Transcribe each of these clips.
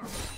Yeah.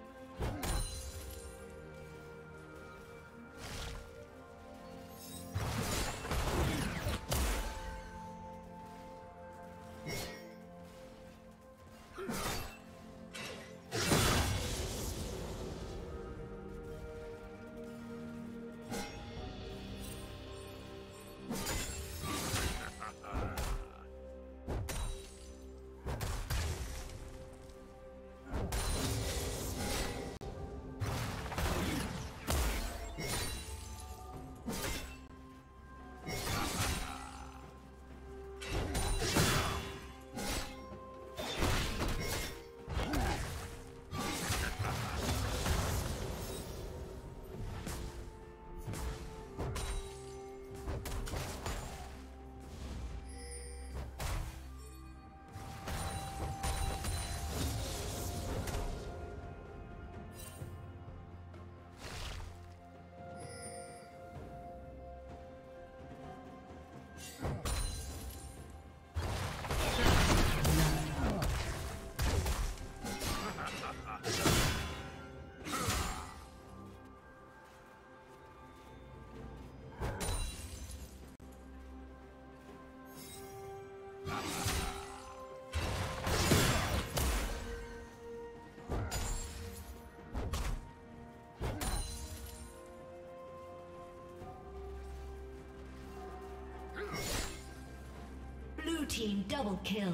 Team double kill.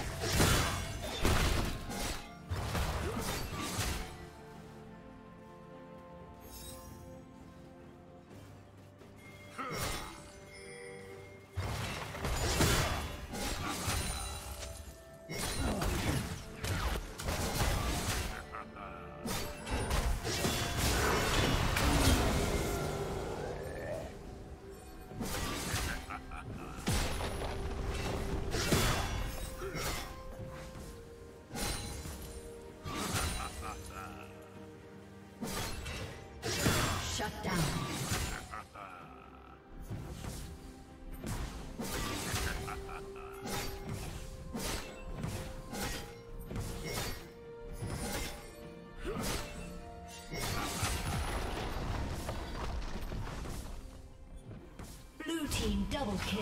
Team double kill.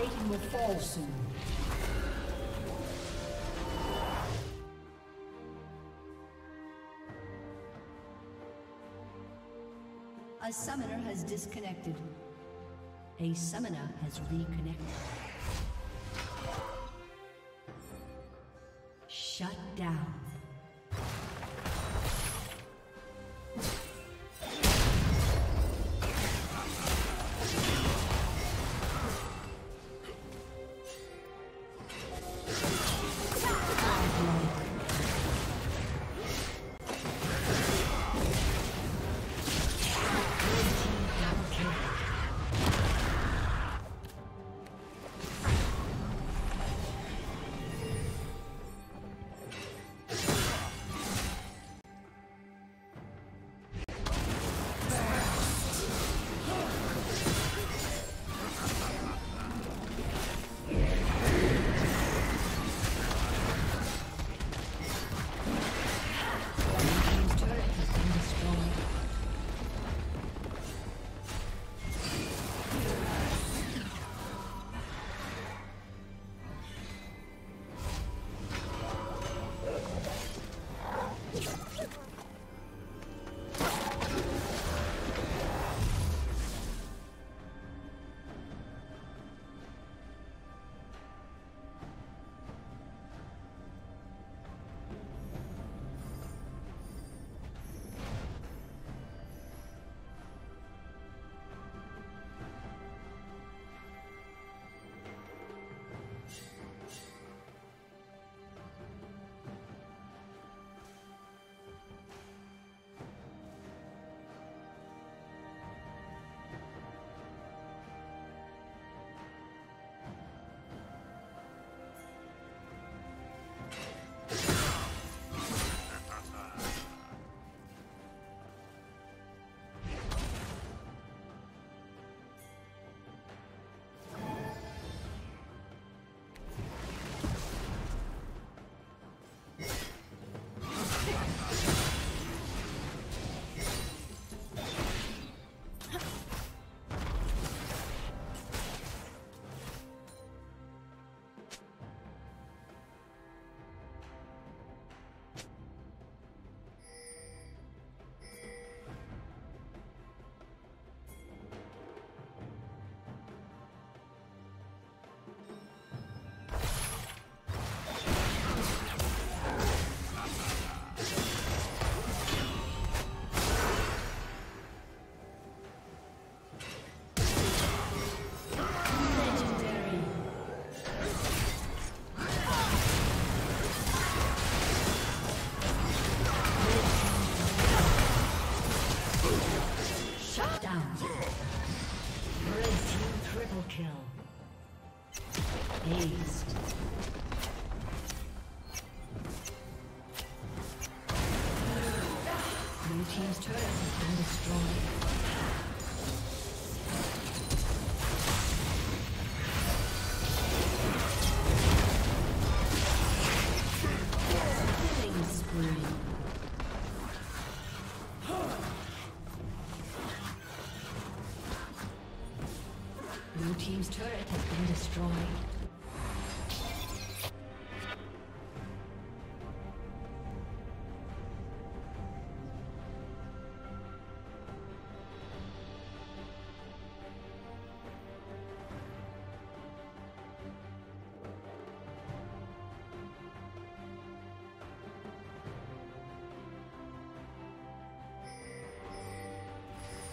Will fall soon. A summoner has disconnected. A summoner has reconnected. Shut down.